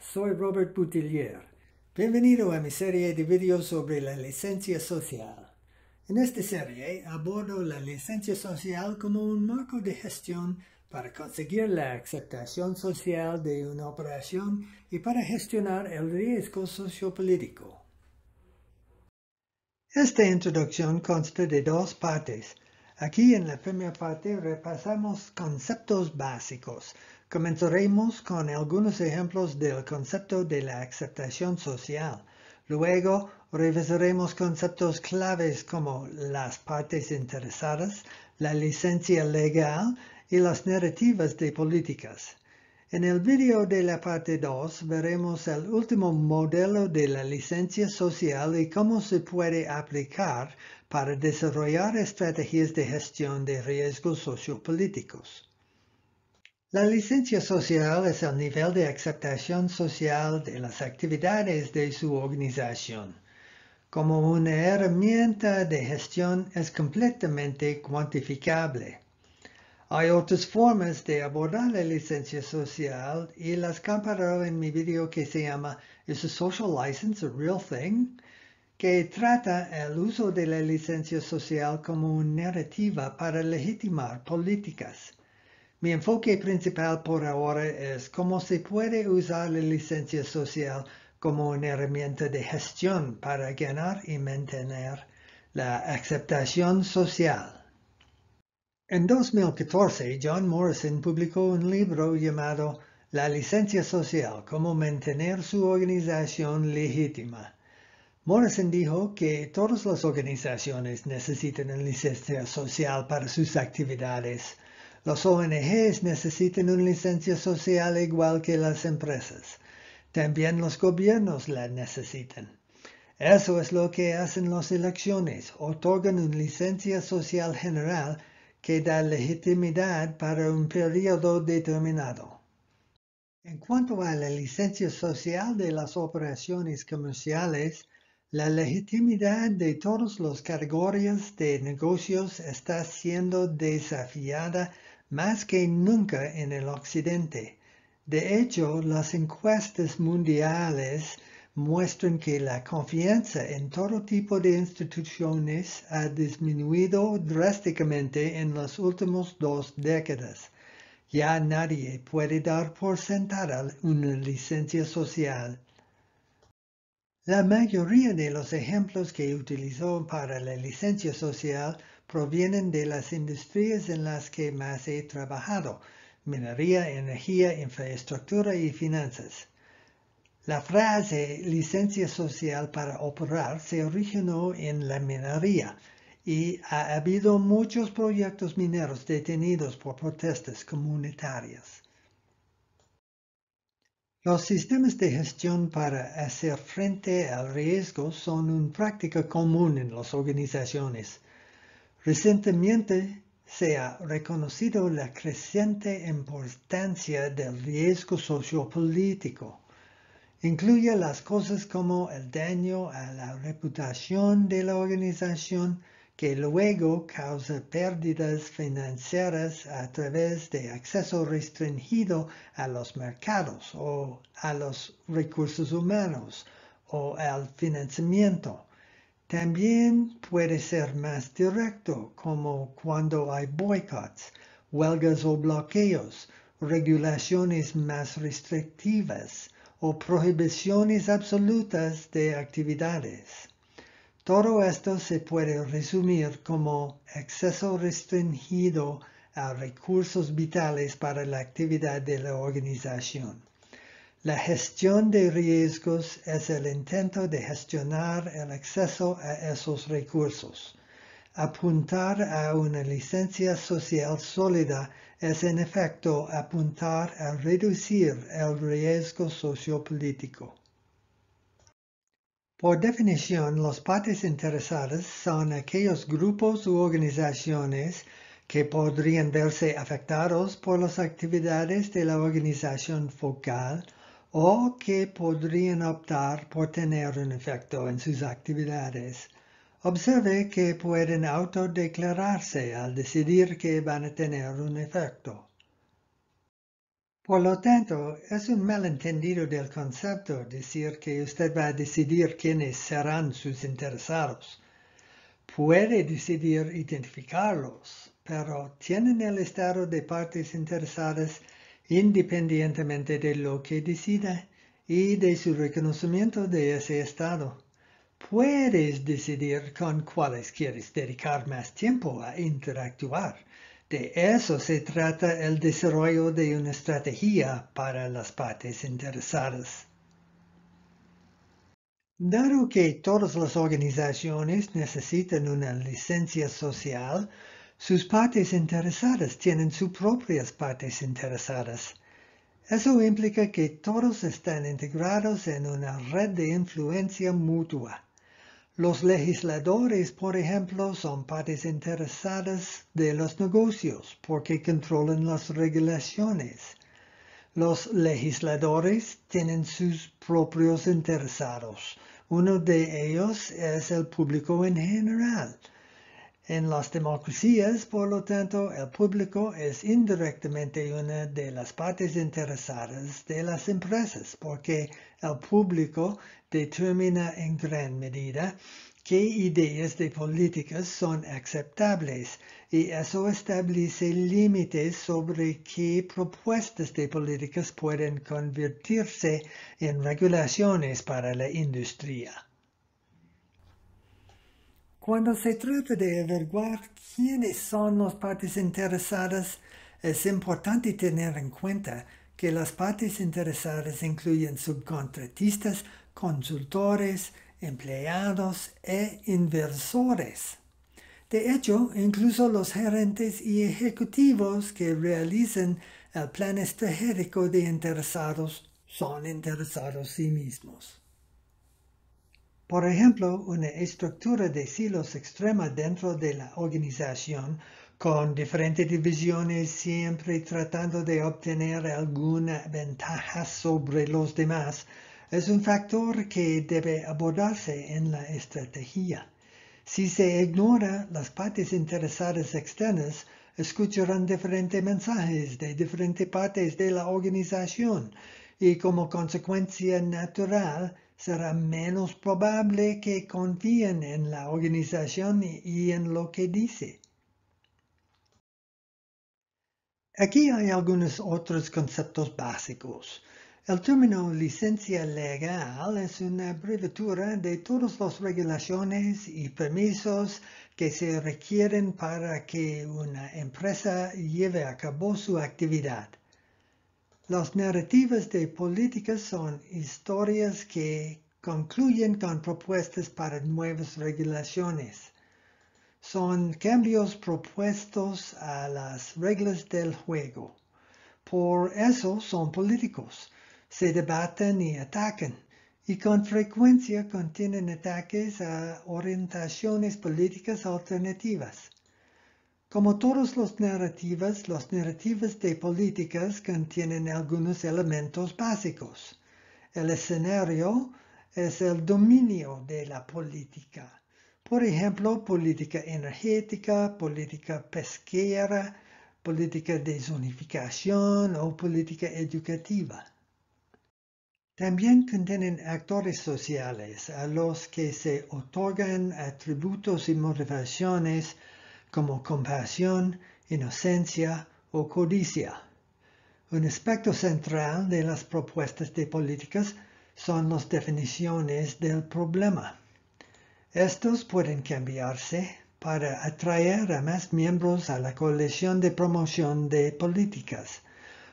Soy Robert Boutillier. Bienvenido a mi serie de videos sobre la licencia social. En esta serie abordo la licencia social como un marco de gestión para conseguir la aceptación social de una operación y para gestionar el riesgo sociopolítico. Esta introducción consta de dos partes. Aquí en la primera parte repasamos conceptos básicos. Comenzaremos con algunos ejemplos del concepto de la aceptación social. Luego revisaremos conceptos claves como las partes interesadas, la licencia legal y las narrativas de políticas. En el video de la parte 2 veremos el último modelo de la licencia social y cómo se puede aplicar para desarrollar estrategias de gestión de riesgos sociopolíticos. La licencia social es el nivel de aceptación social de las actividades de su organización. Como una herramienta de gestión es completamente cuantificable. Hay otras formas de abordar la licencia social y las compararé en mi video que se llama Is a Social License a Real Thing? que trata el uso de la licencia social como una narrativa para legitimar políticas. Mi enfoque principal por ahora es cómo se puede usar la licencia social como una herramienta de gestión para ganar y mantener la aceptación social. En 2014, John Morrison publicó un libro llamado La licencia social, cómo mantener su organización legítima. Morrison dijo que todas las organizaciones necesitan una licencia social para sus actividades. Los ONGs necesitan una licencia social igual que las empresas. También los gobiernos la necesitan. Eso es lo que hacen las elecciones, otorgan una licencia social general que da legitimidad para un periodo determinado. En cuanto a la licencia social de las operaciones comerciales, la legitimidad de todas las categorías de negocios está siendo desafiada más que nunca en el occidente. De hecho, las encuestas mundiales muestran que la confianza en todo tipo de instituciones ha disminuido drásticamente en las últimas dos décadas. Ya nadie puede dar por sentada una licencia social. La mayoría de los ejemplos que utilizó para la licencia social provienen de las industrias en las que más he trabajado, minería, energía, infraestructura y finanzas. La frase licencia social para operar se originó en la minería y ha habido muchos proyectos mineros detenidos por protestas comunitarias. Los sistemas de gestión para hacer frente al riesgo son una práctica común en las organizaciones. Recientemente se ha reconocido la creciente importancia del riesgo sociopolítico Incluye las cosas como el daño a la reputación de la organización que luego causa pérdidas financieras a través de acceso restringido a los mercados o a los recursos humanos o al financiamiento. También puede ser más directo, como cuando hay boicots, huelgas o bloqueos, regulaciones más restrictivas, o prohibiciones absolutas de actividades. Todo esto se puede resumir como exceso restringido a recursos vitales para la actividad de la organización. La gestión de riesgos es el intento de gestionar el acceso a esos recursos. Apuntar a una licencia social sólida es en efecto apuntar a reducir el riesgo sociopolítico. Por definición, las partes interesadas son aquellos grupos u organizaciones que podrían verse afectados por las actividades de la organización focal o que podrían optar por tener un efecto en sus actividades. Observe que pueden autodeclararse al decidir que van a tener un efecto. Por lo tanto, es un malentendido del concepto decir que usted va a decidir quiénes serán sus interesados. Puede decidir identificarlos, pero tienen el estado de partes interesadas independientemente de lo que decida y de su reconocimiento de ese estado. Puedes decidir con cuáles quieres dedicar más tiempo a interactuar. De eso se trata el desarrollo de una estrategia para las partes interesadas. Dado que todas las organizaciones necesitan una licencia social, sus partes interesadas tienen sus propias partes interesadas. Eso implica que todos están integrados en una red de influencia mutua. Los legisladores, por ejemplo, son partes interesadas de los negocios porque controlan las regulaciones. Los legisladores tienen sus propios interesados. Uno de ellos es el público en general. En las democracias, por lo tanto, el público es indirectamente una de las partes interesadas de las empresas, porque el público determina en gran medida qué ideas de políticas son aceptables y eso establece límites sobre qué propuestas de políticas pueden convertirse en regulaciones para la industria. Cuando se trata de averiguar quiénes son las partes interesadas, es importante tener en cuenta que las partes interesadas incluyen subcontratistas, consultores, empleados e inversores. De hecho, incluso los gerentes y ejecutivos que realizan el plan estratégico de interesados son interesados sí mismos. Por ejemplo, una estructura de silos extrema dentro de la organización, con diferentes divisiones siempre tratando de obtener alguna ventaja sobre los demás, es un factor que debe abordarse en la estrategia. Si se ignora las partes interesadas externas, escucharán diferentes mensajes de diferentes partes de la organización y como consecuencia natural será menos probable que confíen en la organización y en lo que dice. Aquí hay algunos otros conceptos básicos. El término licencia legal es una abreviatura de todas las regulaciones y permisos que se requieren para que una empresa lleve a cabo su actividad. Las narrativas de políticas son historias que concluyen con propuestas para nuevas regulaciones. Son cambios propuestos a las reglas del juego. Por eso son políticos. Se debaten y atacan, y con frecuencia contienen ataques a orientaciones políticas alternativas. Como todas las narrativas, las narrativas de políticas contienen algunos elementos básicos. El escenario es el dominio de la política. Por ejemplo, política energética, política pesquera, política de zonificación o política educativa. También contienen actores sociales a los que se otorgan atributos y motivaciones como compasión, inocencia o codicia. Un aspecto central de las propuestas de políticas son las definiciones del problema. Estos pueden cambiarse para atraer a más miembros a la coalición de promoción de políticas.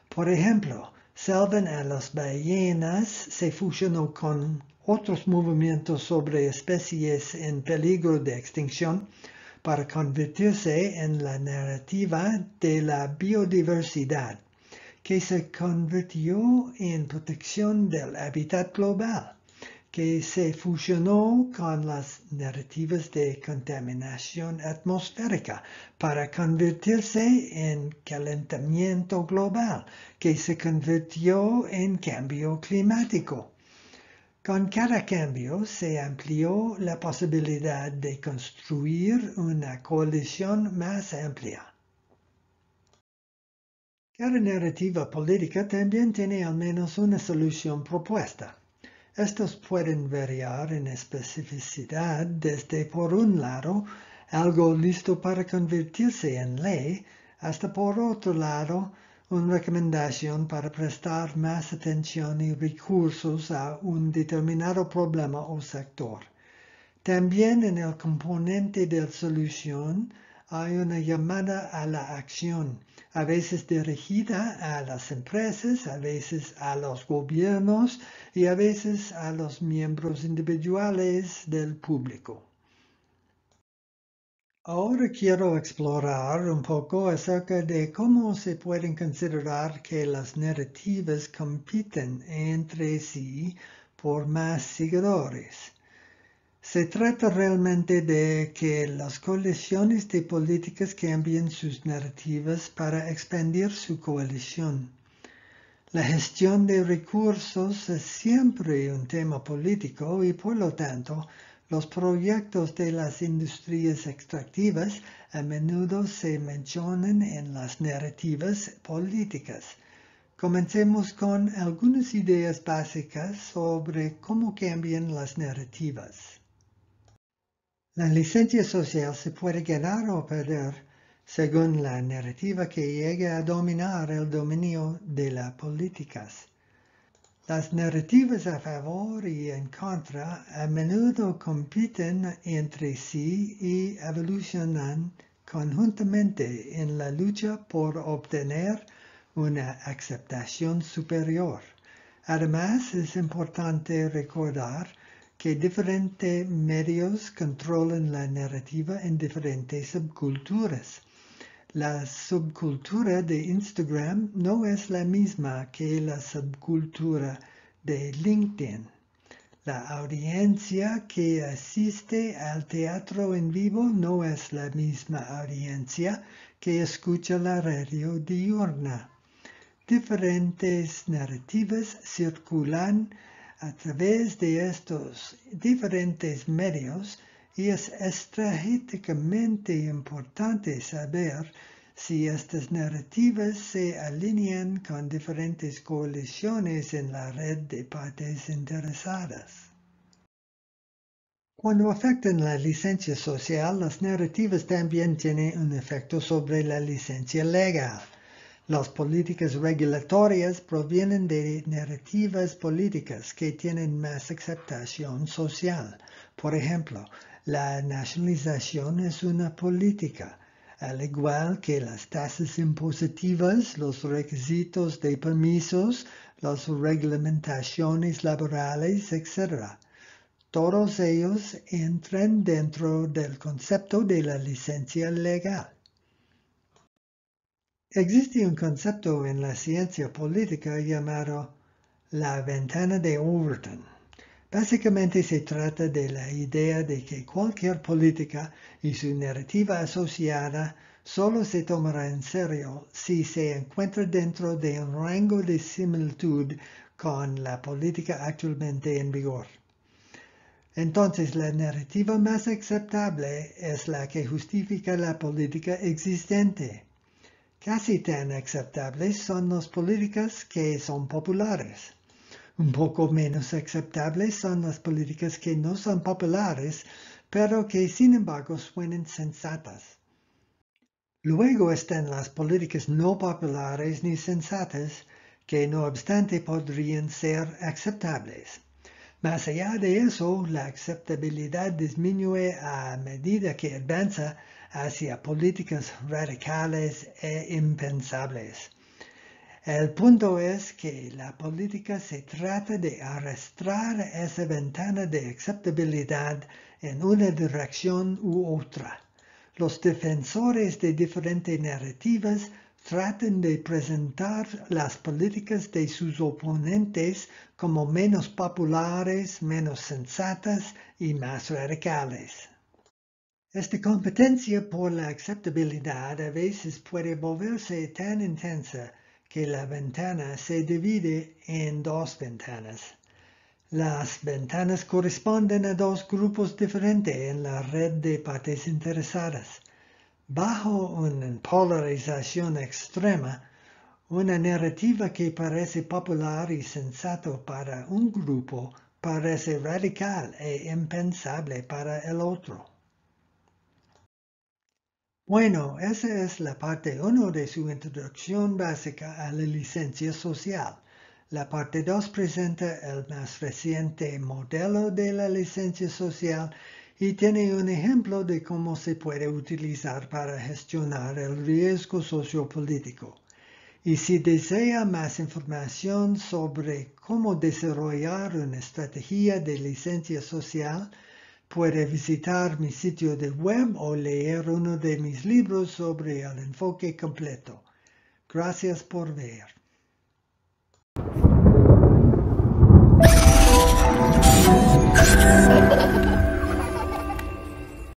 Por ejemplo, Salven a las ballenas se fusionó con otros movimientos sobre especies en peligro de extinción para convertirse en la narrativa de la biodiversidad, que se convirtió en protección del hábitat global, que se fusionó con las narrativas de contaminación atmosférica para convertirse en calentamiento global, que se convirtió en cambio climático. Con cada cambio se amplió la posibilidad de construir una coalición más amplia. Cada narrativa política también tiene al menos una solución propuesta. Estos pueden variar en especificidad desde, por un lado, algo listo para convertirse en ley, hasta por otro lado, una recomendación para prestar más atención y recursos a un determinado problema o sector. También en el componente de solución hay una llamada a la acción, a veces dirigida a las empresas, a veces a los gobiernos y a veces a los miembros individuales del público. Ahora quiero explorar un poco acerca de cómo se pueden considerar que las narrativas compiten entre sí por más seguidores. Se trata realmente de que las coaliciones de políticas cambien sus narrativas para expandir su coalición. La gestión de recursos es siempre un tema político y por lo tanto los proyectos de las industrias extractivas a menudo se mencionan en las narrativas políticas. Comencemos con algunas ideas básicas sobre cómo cambian las narrativas. La licencia social se puede ganar o perder según la narrativa que llegue a dominar el dominio de las políticas. Las narrativas a favor y en contra a menudo compiten entre sí y evolucionan conjuntamente en la lucha por obtener una aceptación superior. Además, es importante recordar que diferentes medios controlan la narrativa en diferentes subculturas. La subcultura de Instagram no es la misma que la subcultura de LinkedIn. La audiencia que asiste al teatro en vivo no es la misma audiencia que escucha la radio diurna. Diferentes narrativas circulan a través de estos diferentes medios y es estratégicamente importante saber si estas narrativas se alinean con diferentes coaliciones en la red de partes interesadas. Cuando afectan la licencia social, las narrativas también tienen un efecto sobre la licencia legal. Las políticas regulatorias provienen de narrativas políticas que tienen más aceptación social. Por ejemplo, la nacionalización es una política, al igual que las tasas impositivas, los requisitos de permisos, las reglamentaciones laborales, etc. Todos ellos entran dentro del concepto de la licencia legal. Existe un concepto en la ciencia política llamado la ventana de Overton. Básicamente se trata de la idea de que cualquier política y su narrativa asociada solo se tomará en serio si se encuentra dentro de un rango de similitud con la política actualmente en vigor. Entonces la narrativa más aceptable es la que justifica la política existente. Casi tan aceptables son las políticas que son populares. Un poco menos aceptables son las políticas que no son populares, pero que sin embargo suenan sensatas. Luego están las políticas no populares ni sensatas, que no obstante podrían ser aceptables. Más allá de eso, la aceptabilidad disminuye a medida que avanza hacia políticas radicales e impensables. El punto es que la política se trata de arrastrar esa ventana de aceptabilidad en una dirección u otra. Los defensores de diferentes narrativas tratan de presentar las políticas de sus oponentes como menos populares, menos sensatas y más radicales. Esta competencia por la aceptabilidad a veces puede volverse tan intensa que la ventana se divide en dos ventanas. Las ventanas corresponden a dos grupos diferentes en la red de partes interesadas. Bajo una polarización extrema, Una narrativa que parece popular y sensato para un grupo parece radical e impensable para el otro. Bueno, esa es la parte 1 de su introducción básica a la licencia social. La parte 2 presenta el más reciente modelo de la licencia social y tiene un ejemplo de cómo se puede utilizar para gestionar el riesgo sociopolítico. Y si desea más información sobre cómo desarrollar una estrategia de licencia social, Puede visitar mi sitio de web o leer uno de mis libros sobre el enfoque completo. Gracias por ver.